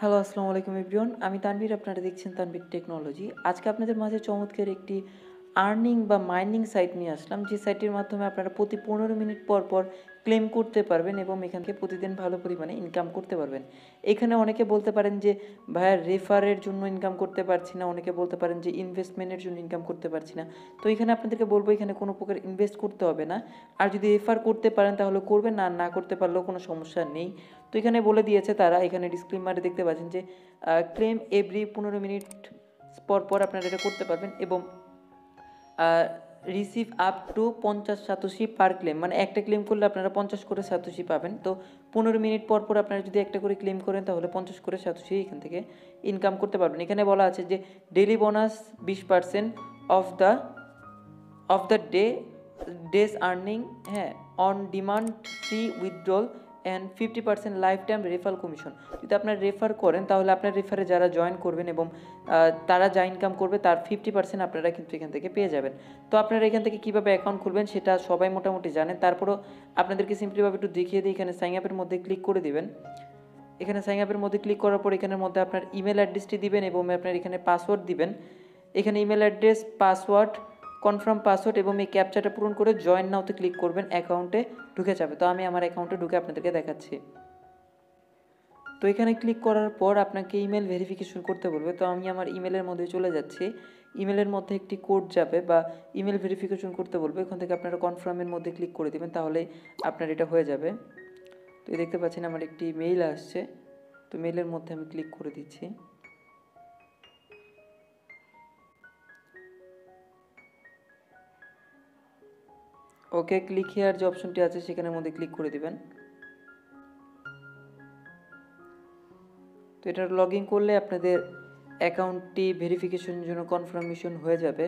Hello, আসসালামু আলাইকুম, everyone. আমি তানভীর, আপনারা দেখছেন তানভীর টেকনোলজি। আজকে আপনাদের মাঝে চমৎকার একটি আর্নিং বা মাইনিং সাইট নিয়ে আসলাম, যে সাইটের মাধ্যমে আপনারা প্রতি পনেরো মিনিট পর পর ক্লেম করতে পারবেন এবং এখান থেকে প্রতিদিন ভালো পরিমাণে ইনকাম করতে পারবেন। এখানে অনেকে বলতে পারেন যে, ভাইয়া, রেফারের জন্য ইনকাম করতে পারছি না। অনেকে বলতে পারেন যে, ইনভেস্টমেন্টের জন্য ইনকাম করতে পারছি না। তো এখানে আপনাদেরকে বলব, এখানে কোনো প্রকার ইনভেস্ট করতে হবে না। আর যদি রেফার করতে পারেন, তাহলে করবেন, না না করতে পারলেও কোনো সমস্যা নেই। তো এখানে বলে দিয়েছে তারা, এখানে ডিসক্লেমারে দেখতে পাচ্ছেন যে ক্লেম এভরি পনেরো মিনিট পর পর আপনারা এটা করতে পারবেন এবং রিসিভ আপ টু পঞ্চাশ সাতোশি পার ক্লেম মানে একটা ক্লেম করলে আপনারা পঞ্চাশ করে সাতোশি পাবেন। তো পনেরো মিনিট পর পর আপনারা যদি একটা করে ক্লেম করেন, তাহলে পঞ্চাশ করে সাতোশি এখান থেকে ইনকাম করতে পারবেন। এখানে বলা আছে যে ডেলি বোনাস বিশ percent of the of the day days earning হ্যাঁ on demand free withdrawal and fifty percent lifetime refer commission যদি আপনার রেফার করেন, তাহলে আপনার রেফারে যারা জয়েন করবেন এবং তারা যা ইনকাম করবে, তার ফিফটি পার্সেন্ট আপনারা কিন্তু এখান থেকে পেয়ে যাবেন। তো আপনারা এখান থেকে কীভাবে অ্যাকাউন্ট খুলবেন, সেটা সবাই মোটামুটি জানেন তারপরও আপনাদেরকে সিম্পলিভাবে একটু দেখিয়ে দিই, এখানে সাইন আপের মধ্যে ক্লিক করে দিবেন। এখানে সাইন আপের মধ্যে ক্লিক করার পর এখানের মধ্যে আপনার ইমেল অ্যাড্রেসটি দিবেন এবং আপনার এখানে পাসওয়ার্ড দিবেন। এখানে email address password confirm password এবং এই ক্যাপচাটা পূরণ করে জয়েন নাওতে ক্লিক করবেন অ্যাকাউন্টে ঢুকে যাবে। তো আমি আমার অ্যাকাউন্টে ঢুকে আপনাদেরকে দেখাচ্ছি। তো এখানে ক্লিক করার পর আপনাকে ইমেল ভেরিফিকেশন করতে বলবে। তো আমি আমার ইমেলের মধ্যে চলে যাচ্ছি। ইমেলের মধ্যে একটি কোড যাবে বা ইমেল ভেরিফিকেশন করতে বলবে। এখান থেকে আপনারা কনফার্মের মধ্যে ক্লিক করে দেবেন, তাহলে আপনার এটা হয়ে যাবে। তো দেখতে পাচ্ছেন আমার একটি মেইল আসছে। তো মেইলের মধ্যে আমি ক্লিক করে দিচ্ছি। ওকে ক্লিক হেয়ার যে অপশনটি আছে সেখানের মধ্যে ক্লিক করে দিবেন। তো এটা লগ ইন করলে আপনাদের অ্যাকাউন্টটি ভেরিফিকেশনের জন্য কনফার্মেশন হয়ে যাবে।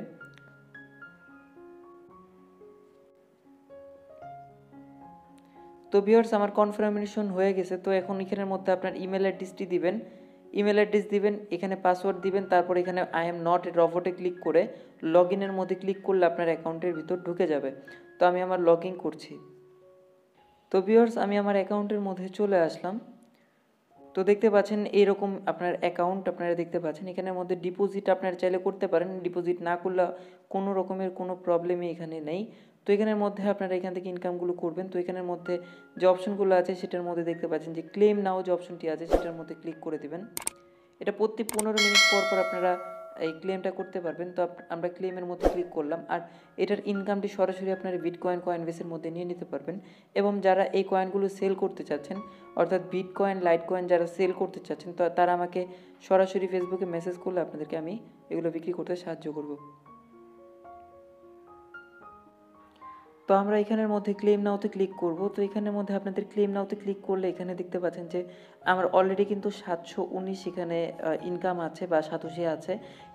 তো ভিউয়ার্স আমার কনফার্মেশন হয়ে গেছে। তো এখন এখানের মধ্যে আপনার ইমেল অ্যাড্রেসটি দিবেন। ইমেল অ্যাড্রেস দিবেন, এখানে পাসওয়ার্ড দিবেন, তারপর এখানে আই এম নট এ রবটে ক্লিক করে লগ ইনের মধ্যে ক্লিক করলে আপনার অ্যাকাউন্টের ভিতর ঢুকে যাবে। তো আমি আমার লগ ইন করছি। তো ভিউয়ার্স আমি আমার অ্যাকাউন্টের মধ্যে চলে আসলাম। তো দেখতে পাচ্ছেন এরকম আপনার অ্যাকাউন্ট আপনারা দেখতে পাচ্ছেন। এখানের মধ্যে ডিপোজিট আপনারা চাইলে করতে পারেন। ডিপোজিট না করলে কোনো রকমের কোনো প্রবলেমই এখানে নেই। তো এখানের মধ্যে আপনারা এখান থেকে ইনকামগুলো করবেন। তো এখানের মধ্যে যে অপশনগুলো আছে, সেটার মধ্যে দেখতে পাচ্ছেন যে ক্লেম নাও যে অপশনটি আছে, সেটার মধ্যে ক্লিক করে দেবেন। এটা প্রতি পনেরো মিনিট পর পর আপনারা এই ক্লেমটা করতে পারবেন। তো আমরা ক্লেমের মধ্যে ক্লিক করলাম। আর এটার ইনকামটি সরাসরি আপনারা বিটকয়েন কয়েন বেসের মধ্যে নিয়ে নিতে পারবেন। এবং যারা এই কয়েনগুলো সেল করতে চাচ্ছেন, অর্থাৎ বিটকয়েন লাইট কয়েন যারা সেল করতে চাচ্ছেন, তো তারা আমাকে সরাসরি ফেসবুকে মেসেজ করলে আপনাদেরকে আমি এগুলো বিক্রি করতে সাহায্য করব। তো আমরা এখানের মধ্যে ক্লেম নাওতে ক্লিক করব। তো এখানের মধ্যে আপনাদের ক্লেম নাওতে ক্লিক করলে এখানে দেখতে পাচ্ছেন যে, আমার অলরেডি কিন্তু সাতশো উনিশ এখানে ইনকাম আছে বা সাতাশি আছে।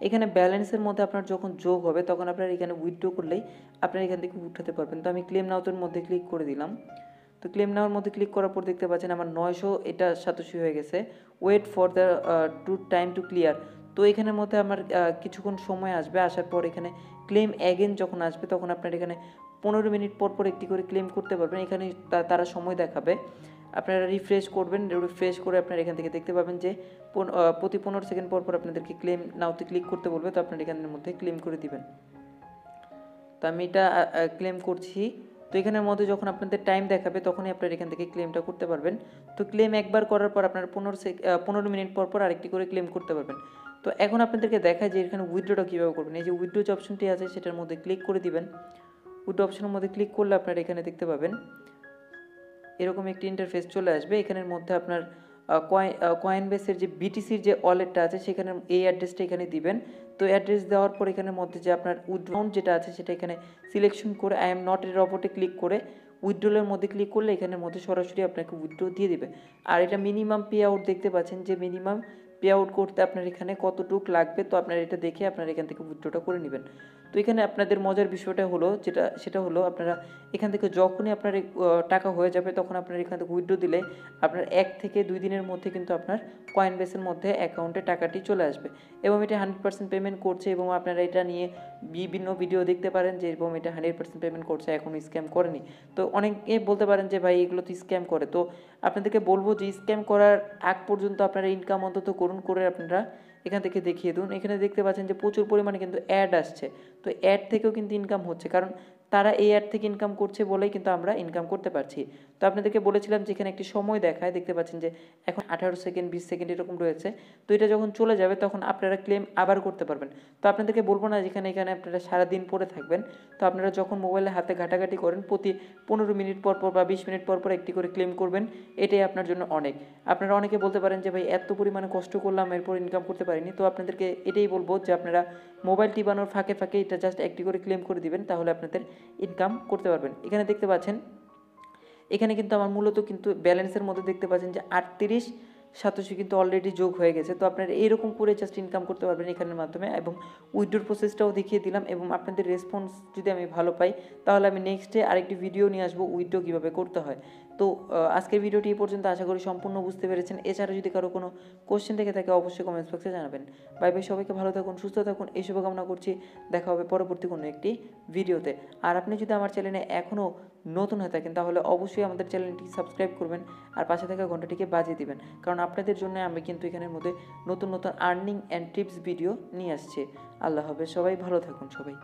এখানে ব্যালেন্সের মধ্যে আপনার যখন যোগ হবে, তখন আপনার এখানে উইথড্র করলেই আপনার এখান থেকে উঠাতে পারবেন। তো আমি ক্লেম নাওতের মধ্যে ক্লিক করে দিলাম। তো ক্লেম নেওয়ার মধ্যে ক্লিক করার পর দেখতে পাচ্ছেন আমার নয়শো, এটা সাতাশি হয়ে গেছে। Wait for the two time to clear তো এখানের মধ্যে আমার কিছুক্ষণ সময় আসবে। আসার পর এখানে ক্লেম অ্যাগেন যখন আসবে, তখন আপনার এখানে পনেরো মিনিট পর পর একটি করে ক্লেম করতে পারবেন। এখানে তারা সময় দেখাবে। আপনারা রিফ্রেশ করবেন রিফ্রেশ করে আপনারা এখান থেকে দেখতে পাবেন যে প্রতি পনেরো সেকেন্ড পর পর আপনাদেরকে ক্লেম নাওতে ক্লিক করতে বলবে। তো আপনারা এখানের মধ্যে ক্লেম করে দিবেন। তো আমি এটা ক্লেম করছি। তো এখানের মধ্যে যখন আপনাদের টাইম দেখাবে, তখনই আপনারা এখান থেকে ক্লেমটা করতে পারবেন। তো ক্লেম একবার করার পর আপনারা পনেরো সেক পনেরো মিনিট পর পর আরেকটি করে ক্লেম করতে পারবেন। তো এখন আপনাদেরকে দেখায় যে এখানে উইথড্রটা কীভাবে করবেন। এই যে উইথড্রো যে অপশনটি আছে, সেটার মধ্যে ক্লিক করে দিবেন। উইথড্রো অপশনের মধ্যে ক্লিক করলে আপনারা এখানে দেখতে পাবেন, এরকম একটি ইন্টারফেস চলে আসবে। এখানের মধ্যে আপনার কয়েন বেসের যে বিটিসির যে ওয়ালেটটা আছে, সেখানে এই অ্যাড্রেসটা এখানে দিবেন। তো অ্যাড্রেস দেওয়ার পর এখানের মধ্যে যে আপনার উইথড্রাউন্ড যেটা আছে, সেটা এখানে সিলেকশন করে আই এম নট এর রবটে ক্লিক করে উইথড্রলের মধ্যে ক্লিক করলে এখানের মধ্যে সরাসরি আপনাকে উইথড্র দিয়ে দিবে। আর এটা মিনিমাম পে আউট দেখতে পাচ্ছেন যে মিনিমাম পে আউট করতে আপনার এখানে কতটুক লাগবে, তো আপনার এটা দেখে আপনার এখান থেকে উইথড্রটা করে নেবেন। তো এখানে আপনাদের মজার বিষয়টা হলো, যেটা, সেটা হলো আপনারা এখান থেকে যখনই আপনার টাকা হয়ে যাবে তখন আপনার এখান থেকে উইথড্র দিলে আপনার এক থেকে দুই দিনের মধ্যে কিন্তু আপনার কয়েন বেসের মধ্যে অ্যাকাউন্টে টাকাটি চলে আসবে। এবং এটা হান্ড্রেড পার্সেন্ট পেমেন্ট করছে এবং আপনারা এটা নিয়ে বিভিন্ন ভিডিও দেখতে পারেন যে এরকম এটা হান্ড্রেড পার্সেন্ট পেমেন্ট করছে, এখন স্ক্যাম করেনি। তো অনেকে বলতে পারেন যে ভাই এগুলো তো স্ক্যাম করে। তো আপনাদেরকে বলব যে স্ক্যাম করার আগ পর্যন্ত আপনারা ইনকাম অন্তত করুন, করে আপনারা এখান থেকে দেখিয়ে দিন। এখানে দেখতে পাচ্ছেন যে প্রচুর পরিমাণে কিন্তু অ্যাড আসছে। তো অ্যাড থেকেও কিন্তু ইনকাম হচ্ছে। কারণ তারা এই অ্যাড থেকে ইনকাম করছে বলেই কিন্তু আমরা ইনকাম করতে পারছি। তো আপনাদেরকে বলেছিলাম যে এখানে একটি সময় দেখায়, দেখতে পাচ্ছেন যে এখন আঠারো সেকেন্ড বিশ সেকেন্ড এরকম রয়েছে। তো এটা যখন চলে যাবে তখন আপনারা ক্লেম আবার করতে পারবেন। তো আপনাদেরকে বলব না যেখানে এখানে আপনারা সারাদিন পরে থাকবেন। তো আপনারা যখন মোবাইলে হাতে ঘাটাঘাটি করেন, প্রতি পনেরো মিনিট পর পর বা বিশ মিনিট পর পর একটি করে ক্লেম করবেন, এটাই আপনার জন্য অনেক। আপনারা অনেকে বলতে পারেন যে, ভাই, এত পরিমাণে কষ্ট করলাম, এরপর ইনকাম করতে পারিনি। তো আপনাদেরকে এটাই বলব যে, আপনারা মোবাইল টিপানোর ফাঁকে ফাঁকে এটা জাস্ট একটি করে ক্লেম করে দিবেন, তাহলে আপনাদের ইনকাম করতে পারবেন। এখানে দেখতে পাচ্ছেন, এখানে কিন্তু আমার মূলত কিন্তু ব্যালেন্সের মধ্যে দেখতে পাচ্ছেন যে আটত্রিশ সাতাশি কিন্তু অলরেডি যোগ হয়ে গেছে। তো আপনারা এরকম করে জাস্ট ইনকাম করতে পারবেন এখানের মাধ্যমে এবং উইড্রোর প্রসেসটাও দেখিয়ে দিলাম এবং আপনাদের রেসপন্স যদি আমি ভালো পাই, তাহলে আমি নেক্সটে আরেকটি ভিডিও নিয়ে আসব উইড্রো কীভাবে করতে হয়। তো আজকের ভিডিওটি এই পর্যন্ত আশা করি সম্পূর্ণ বুঝতে পেরেছেন। এছাড়া যদি কারও কোনো কোশ্চেন থেকে থাকে, অবশ্যই কমেন্টস বক্সে জানাবেন। বাই বাই, সবাইকে ভালো থাকুন, সুস্থ থাকুন, এই শুভকামনা করছি। দেখা হবে পরবর্তী কোনো একটি ভিডিওতে। আর আপনি যদি আমার চ্যানেলে এখনও নতুন হয়ে থাকেন, তাহলে অবশ্যই আমাদের চ্যানেলটি সাবস্ক্রাইব করবেন আর পাশে থাকা ঘন্টাটিকে বাজিয়ে দিবেন। কারণ আপনাদের জন্য আমি কিন্তু এখানের মধ্যে নতুন নতুন আর্নিং অ্যান্ড টিপস ভিডিও নিয়ে আসছি। আল্লাহ হাফেজ, সবাই ভালো থাকুন, সবাই।